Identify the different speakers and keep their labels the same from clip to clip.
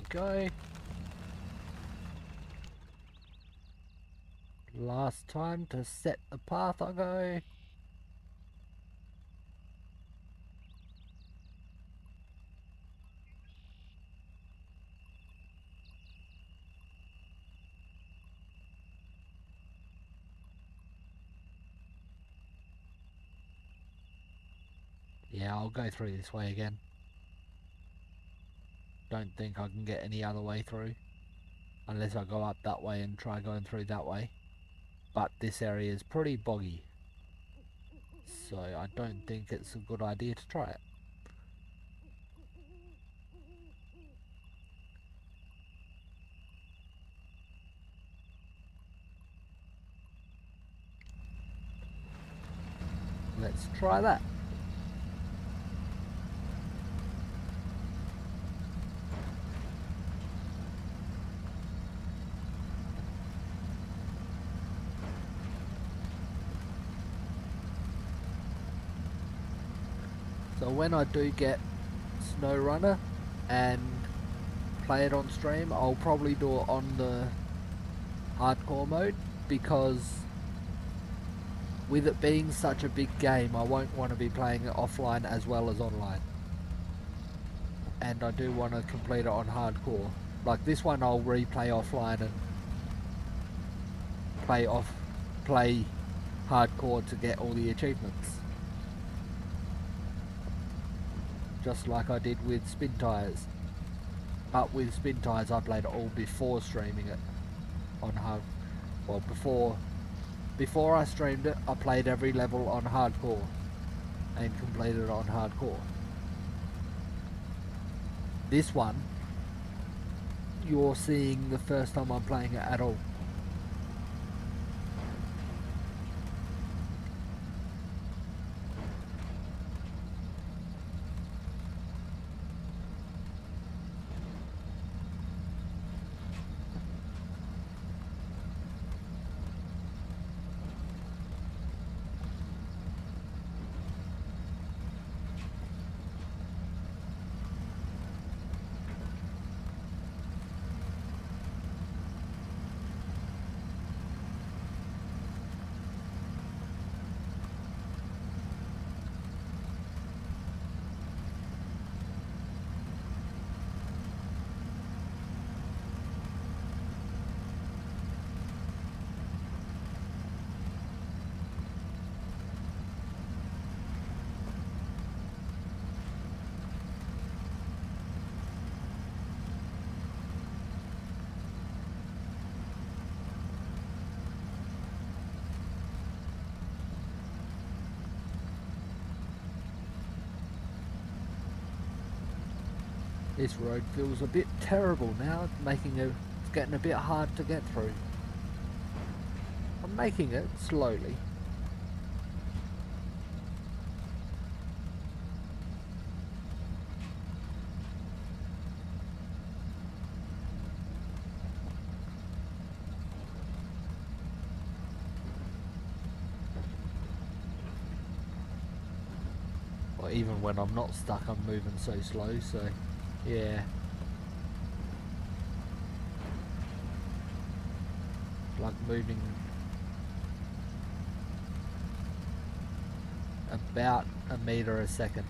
Speaker 1: we go. Last time to set the path I go. Yeah, I'll go through this way again. Don't think I can get any other way through. Unless I go up that way and try going through that way. But this area is pretty boggy. So I don't think it's a good idea to try it. Let's try that. When I do get SnowRunner and play it on stream, I'll probably do it on the hardcore mode because with it being such a big game, I won't want to be playing it offline as well as online. And I do want to complete it on hardcore. Like this one I'll replay offline and play off play hardcore to get all the achievements. Just like I did with Spintires. But with Spintires I played it all before streaming it on hard well before before I streamed it I played every level on hardcore and completed it on hardcore. This one you're seeing the first time I'm playing it at all. This road feels a bit terrible now, making it, it's getting a bit hard to get through. I'm making it slowly. Even when I'm not stuck, I'm moving so slow, so yeah. Like moving about a meter a second.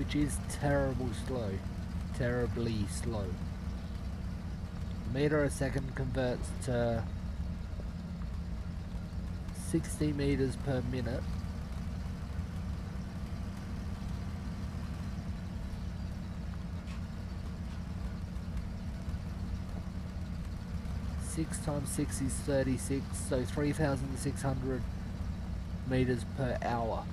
Speaker 1: Which is terrible slow. Terribly slow. Meter a second converts to 60 meters per minute. Six times six is 36, so 3,600 meters per hour.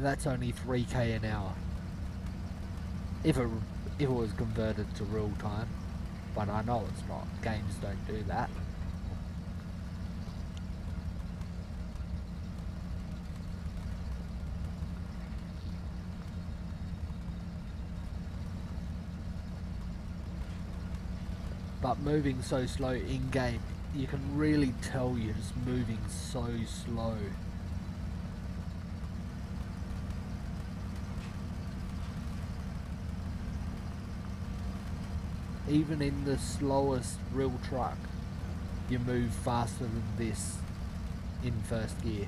Speaker 1: And that's only 3k an hour. If it, if it was converted to real time, but I know it's not. Games don't do that. But moving so slow in game, you can really tell you're just moving so slow. Even in the slowest real truck, you move faster than this in first gear.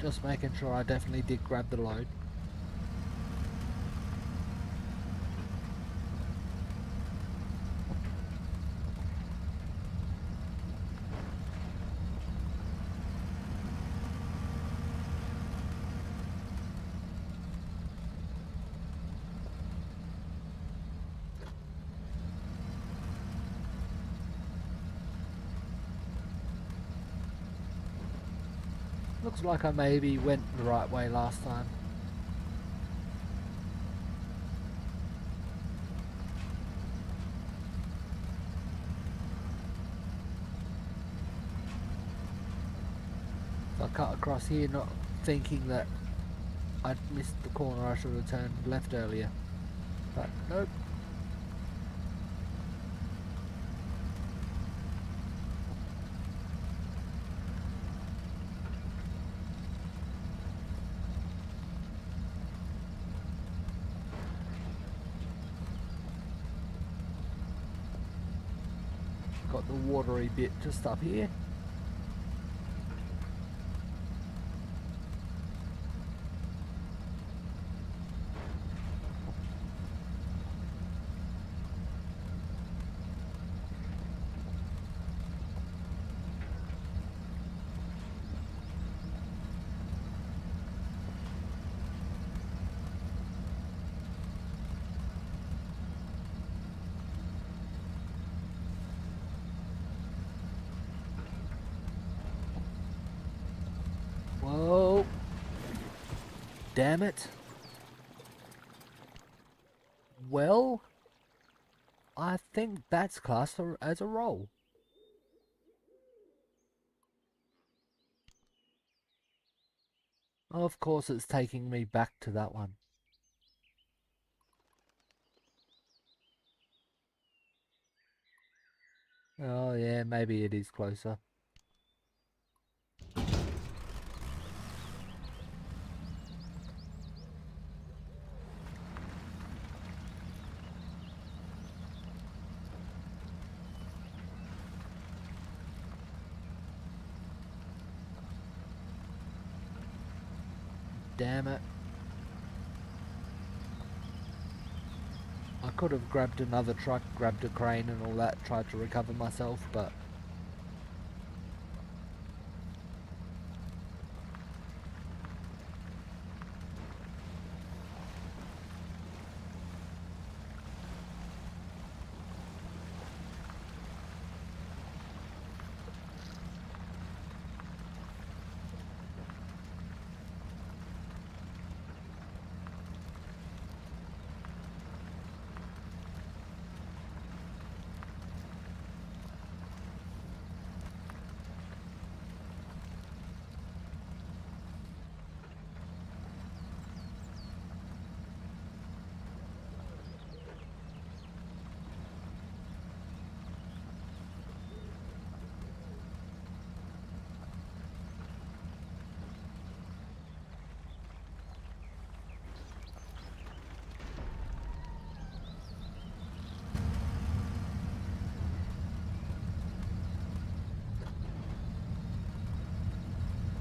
Speaker 1: Just making sure I definitely did grab the load. Looks like I maybe went the right way last time. I cut across here not thinking that I'd missed the corner I should have turned left earlier. But nope, got the watery bit just up here. Whoa. Damn it. Well, I think that's classed a- as a roll. Of course it's taking me back to that one. Oh yeah, maybe it is closer. Damn it. I could have grabbed another truck, grabbed a crane and all that, tried to recover myself, but...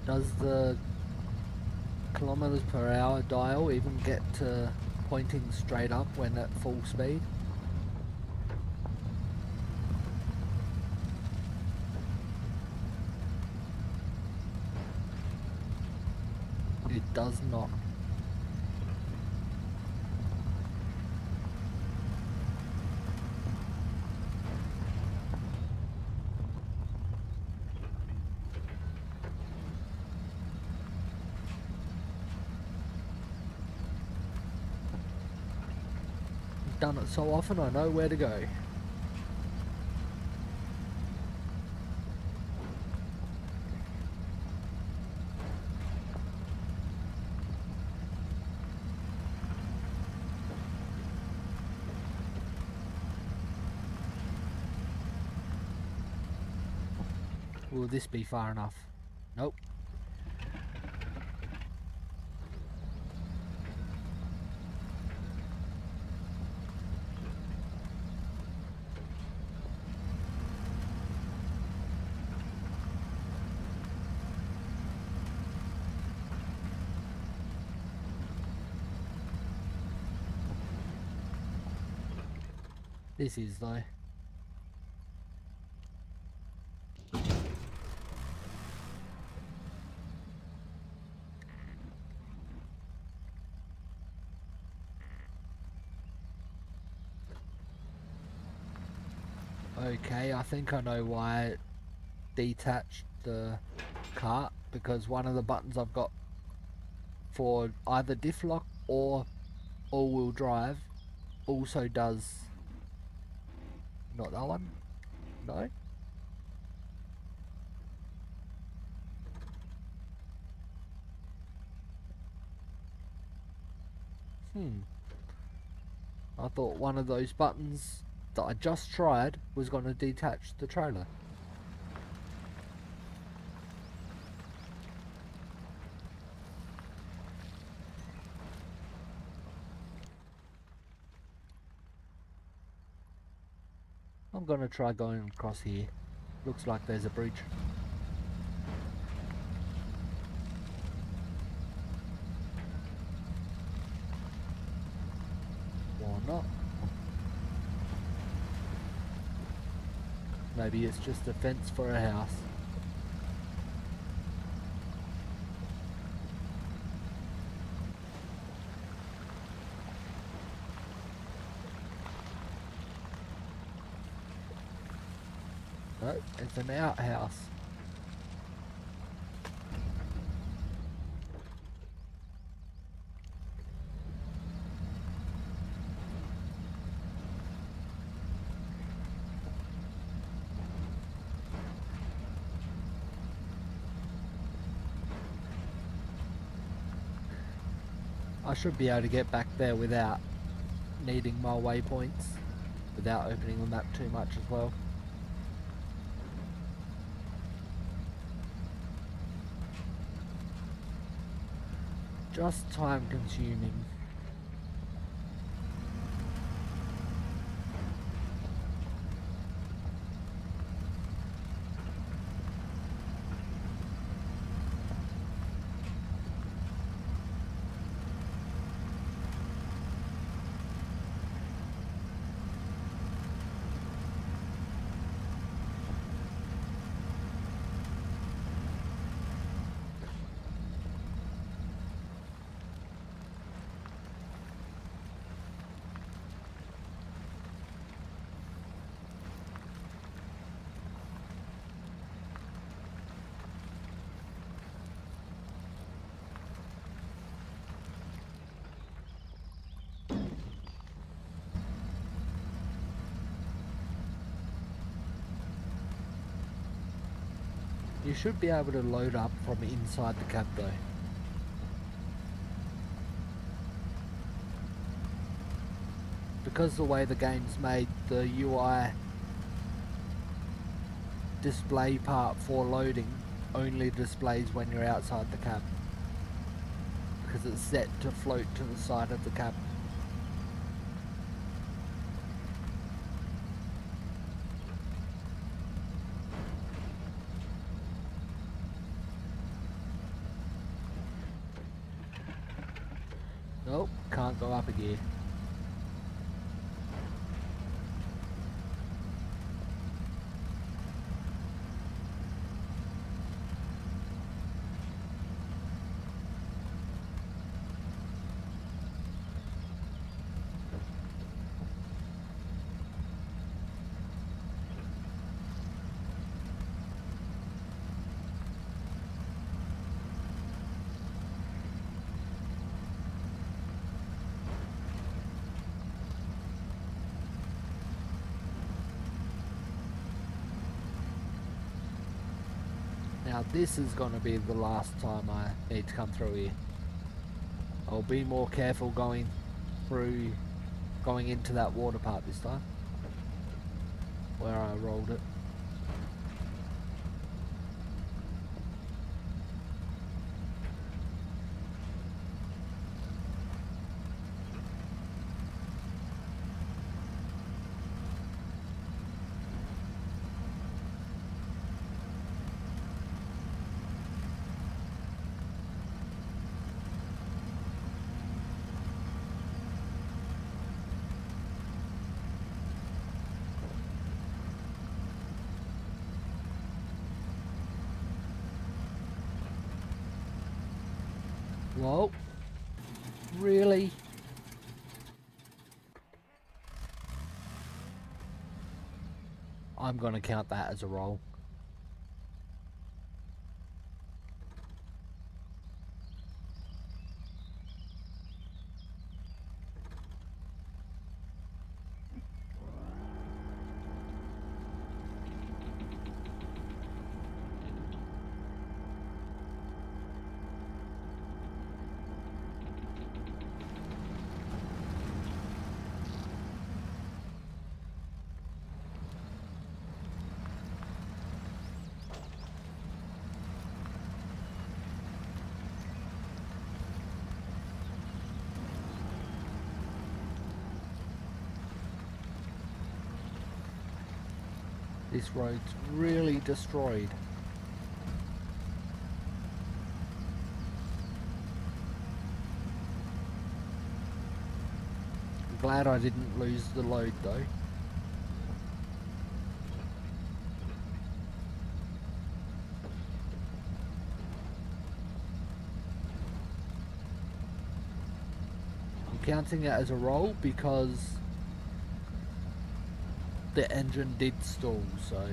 Speaker 1: Does the kilometers per hour dial even get to pointing straight up when at full speed. It does not. done it so often I know where to go. Will this be far enough? Nope. This is though. Okay, I think I know why it detached the cart because one of the buttons I've got for either diff lock or all-wheel drive also does not that one? No? Hmm. I thought one of those buttons that I just tried was going to detach the trailer. I'm gonna try going across here. Looks like there's a bridge. Or not. Maybe it's just a fence for a house. No, it's an outhouse. I should be able to get back there without needing my waypoints, without opening the map too much as well. Just time consuming. You should be able to load up from inside the cab though. Because the way the game's made, the UI display part for loading only displays when you're outside the cab. Because it's set to float to the side of the cab. Nope, can't go Now this is going to be the last time I need to come through here. I'll be more careful going through, going into that water part this time. Where I rolled it. Whoa. Really? I'm going to count that as a roll. This road's really destroyed. I'm glad I didn't lose the load though. I'm counting it as a roll because the engine did stall, so...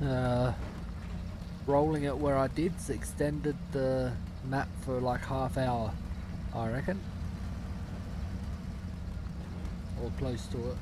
Speaker 1: Uh, rolling it where I did extended the map for like half hour, I reckon. Or close to it.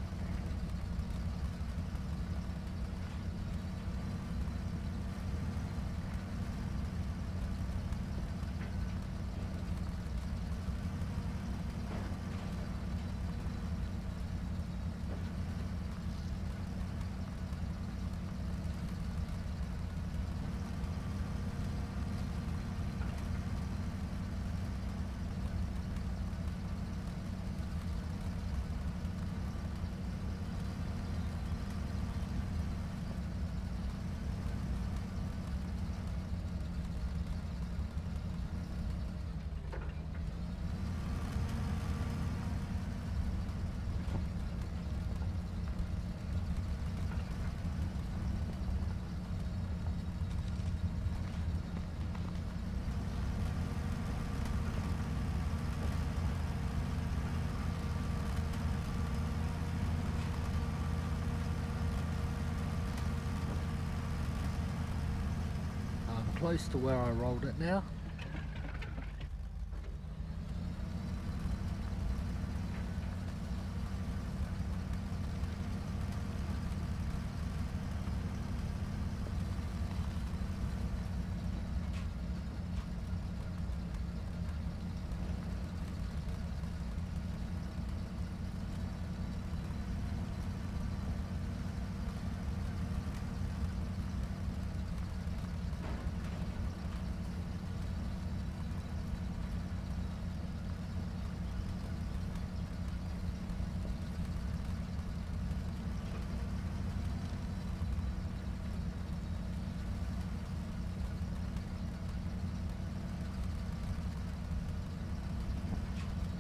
Speaker 1: Close to where I rolled it now.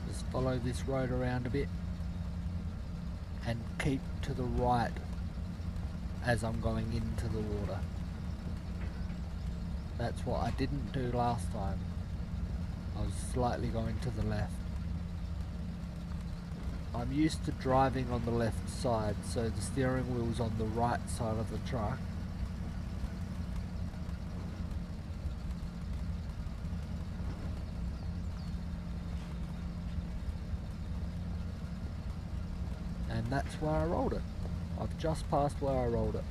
Speaker 1: Just follow this road around a bit and keep to the right as I'm going into the water. That's what I didn't do last time. I was slightly going to the left. I'm used to driving on the left side, so the steering wheel's on the right side of the truck. And that's where I rolled it. I've just passed where I rolled it.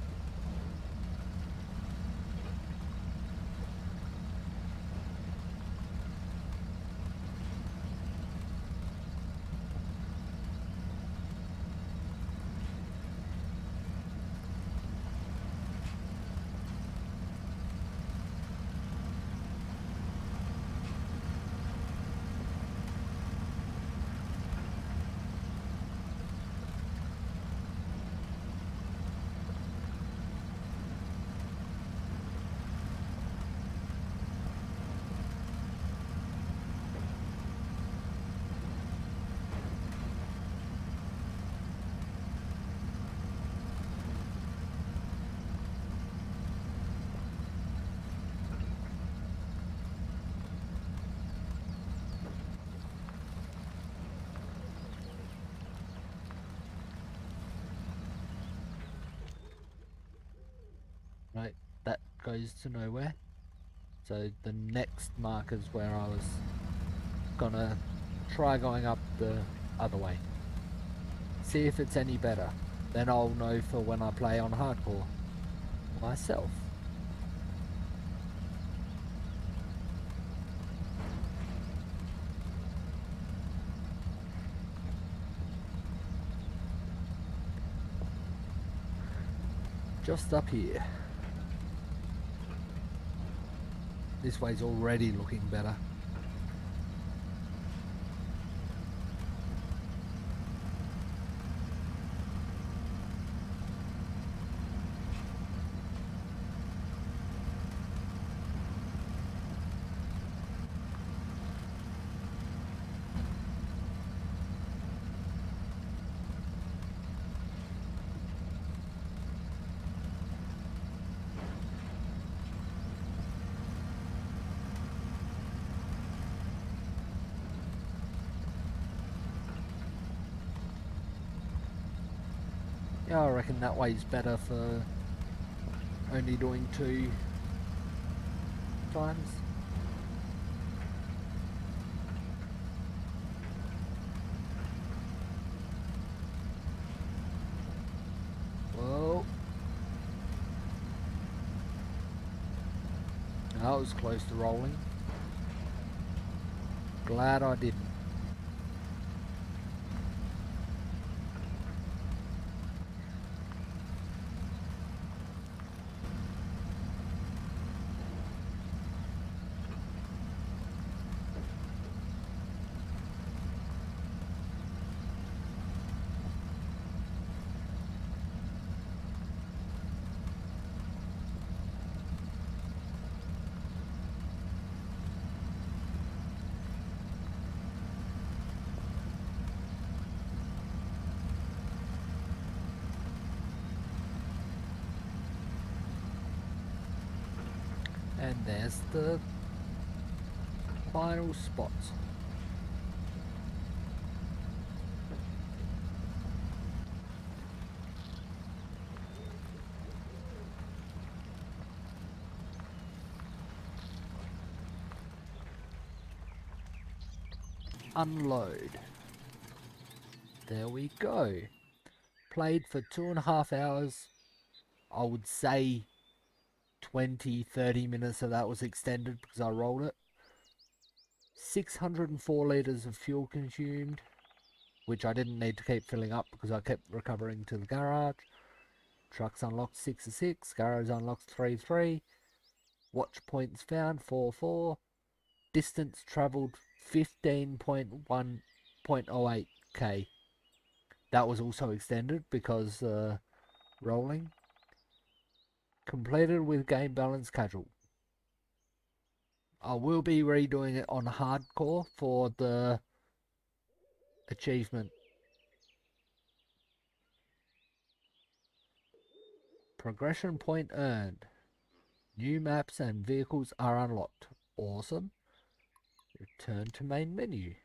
Speaker 1: Right, that goes to nowhere. So the next mark is where I was gonna try going up the other way. See if it's any better. Then I'll know for when I play on hardcore myself. Just up here. This way's already looking better. I reckon that way's better for only doing two times. Whoa. That was close to rolling. Glad I didn't. and there's the final spot. Unload. There we go. Played for two and a half hours. I would say 20, 30 minutes of that was extended because I rolled it. 604 litres of fuel consumed, which I didn't need to keep filling up because I kept recovering to the garage. Trucks unlocked 6 of 6, garage unlocked 3 3. Watch points found 4 4. Distance travelled 15.1.08k. That was also extended because uh, rolling. Completed with game balance casual. I will be redoing it on hardcore for the achievement. Progression point earned. New maps and vehicles are unlocked. Awesome. Return to main menu.